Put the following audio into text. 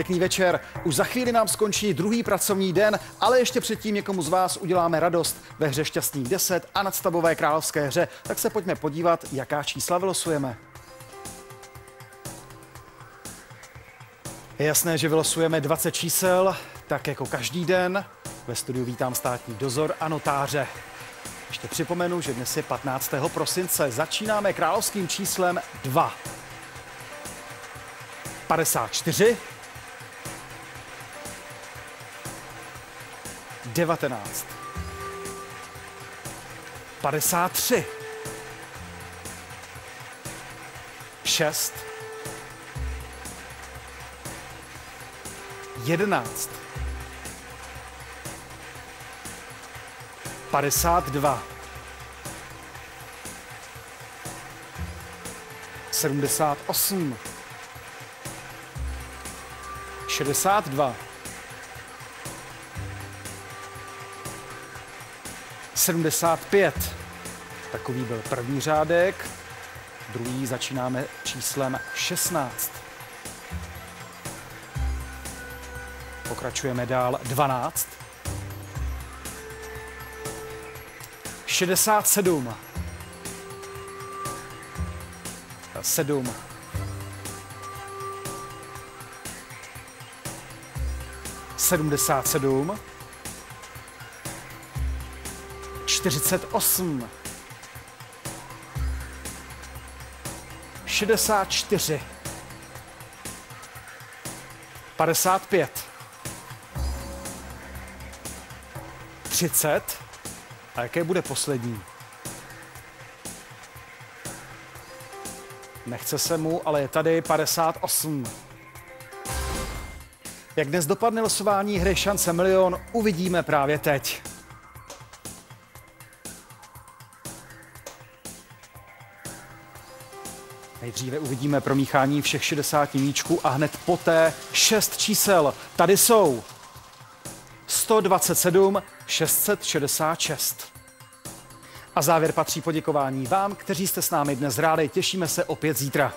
Pěkný večer. Už za chvíli nám skončí druhý pracovní den, ale ještě předtím někomu z vás uděláme radost ve hře Šťastných 10 a nadstavové královské hře. Tak se pojďme podívat, jaká čísla vylosujeme. Je jasné, že vylosujeme 20 čísel, tak jako každý den. Ve studiu vítám státní dozor a notáře. Ještě připomenu, že dnes je 15. prosince. Začínáme královským číslem 2. 54. 19. 53. 6. 11. 52. 78. 62. 75. Takový byl první řádek. Druhý začínáme číslem 16. Pokračujeme dál 12. 67. 7. 77. 48. 64. 55. 30. A jaké bude poslední? Nechce se mu, ale je tady 58. Jak dnes dopadne losování hry Šance milion, uvidíme právě teď. Nejdříve uvidíme promíchání všech 60 míčků a hned poté 6 čísel. Tady jsou 127 666. A závěr patří poděkování vám, kteří jste s námi dnes hráli. Těšíme se opět zítra.